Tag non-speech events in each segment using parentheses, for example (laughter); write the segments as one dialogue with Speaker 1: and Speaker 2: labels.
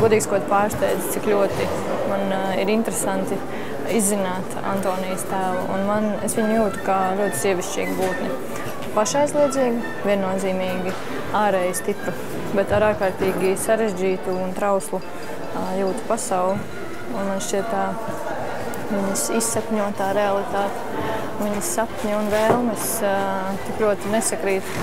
Speaker 1: godīgi sakot, pārsteidz, cik ļoti man uh, ir interesanti izzināt Antonijas tēlu. Un man, es viņu jūtu kā ļoti sievišķīgu būtni. Pašaizliedzīgu, viennozīmīgi, ārēji stipru, bet ar ārkārtīgi sarežģītu un trauslu uh, jūtu pasauli. Un man šķiet tā viņas izsapņotā realitāte, viņas sapņi un vēlmes uh, tik ļoti nesakrīt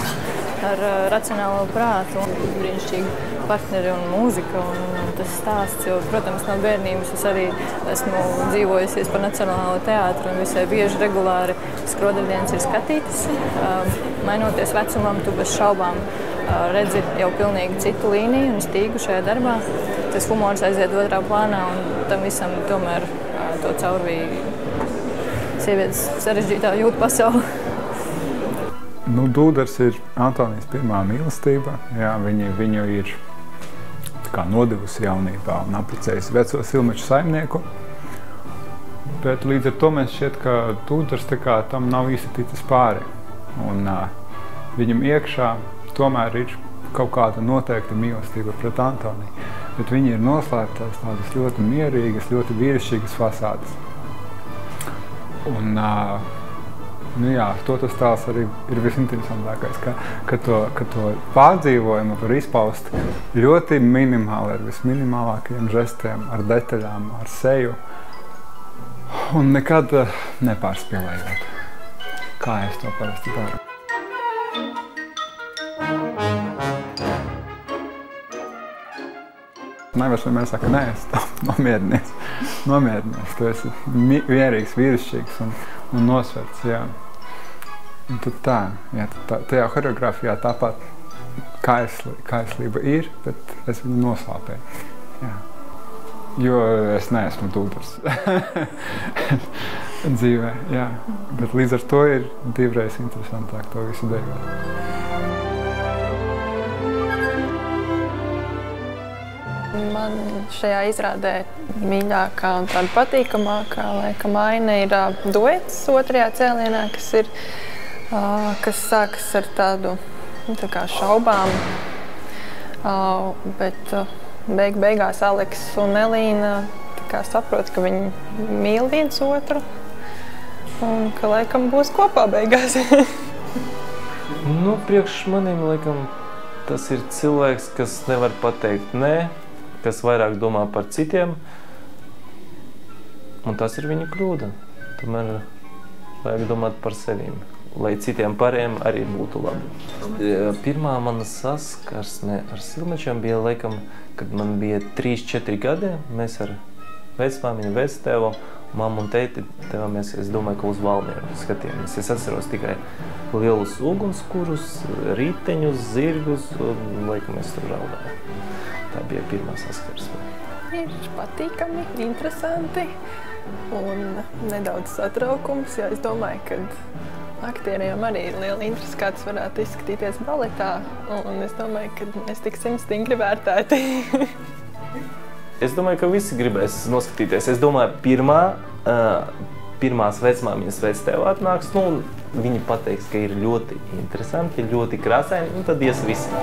Speaker 1: ar uh, racionālo prātu. Brīnišķīgi partneri un mūzika un, un tas stāsts, jo, protams, no bērnības es arī esmu dzīvojusies pa Nacionālo teātru un visai bieži regulāri skrodeļdienas ir skatītas. Uh, mainoties vecumam, tu bez šaubām uh, redzi jau pilnīgi citu līniju un stīgu šajā darbā. Tas humors aiziet otrā plānā un tam visam tomēr uh, to caurvīja sievietes sarežģītā jūtu pasauli. (laughs)
Speaker 2: Nu, Dūders ir Antonijas pirmā mīlestība. Jā, viņa, viņu ir kā nodevusi jaunībā un apprecējusi veco silmeču saimnieku. Bet līdz ar to mēs šķiet, ka Tūders tam nav īsti ticis pāri. Un uh, viņam iekšā tomēr ir kaut kāda noteikta mīlestība pret Antoniju. Bet viņi ir noslēptās tādas ļoti mierīgas, ļoti vīrišķīgas fasādes. Un, uh, Nu jā, ar to tas tēls arī ir visinteresantākais, ka, ka, to, ka to pārdzīvojumu var izpaust ļoti minimāli, ar visminimālākajiem žestiem, ar detaļām, ar seju un nekad eh, nepārspīlējot, kā es to parasti daru. Nevers vienmēr saka, nē, stop, (laughs) nomierinies, nomierinies, tu esi mierīgs, vīrišķīgs un, un nosverts, jā. Un tad tā, jā, tā, tajā choreogrāfijā tāpat kaisli, kaislība ir, bet es viņu noslāpēju. Jā. Jo es neesmu tūders (laughs) dzīvē, jā. Bet līdz ar to ir divreiz interesantāk to visu dejot.
Speaker 1: Man šajā izrādē mīļākā un tāda patīkamākā laikam aina ir duets otrajā cēlienā, kas ir kas sākas ar tādu nu, tā kā šaubām. Bet beig beigās Aleks un Elīna saprot, ka viņi mīl viens otru un ka laikam būs kopā beigās. (laughs)
Speaker 3: nu, priekš maniem laikam tas ir cilvēks, kas nevar pateikt nē, kas vairāk domā par citiem, un tas ir viņa kļūda. Tomēr vajag domāt par sevīm lai citiem pārējiem arī būtu labi. Pirmā mana saskarsme ar silmečiem bija laikam, kad man bija 3-4 gadi. Mēs ar vecmāmiņu, vectēvu, mammu un teiti devāmies, es domāju, ka uz Valmieru skatījāmies. Es atceros tikai lielus ugunskurus, riteņus, zirgus, un laikam es tur raudāju. Tā bija pirmā saskarsme.
Speaker 1: Ir patīkami, interesanti un nedaudz satraukums, jo es domāju, ka Aktieriem arī ir liela interese, kāds varētu izskatīties baletā. Un es domāju, ka mēs tiksim stingri vērtēti. (laughs)
Speaker 3: es domāju, ka visi gribēs noskatīties. Es domāju, pirmā, uh, pirmās vecmāmiņas vec tev atnāks. Nu, viņi pateiks, ka ir ļoti interesanti, ļoti krāsaini, un tad ies visi.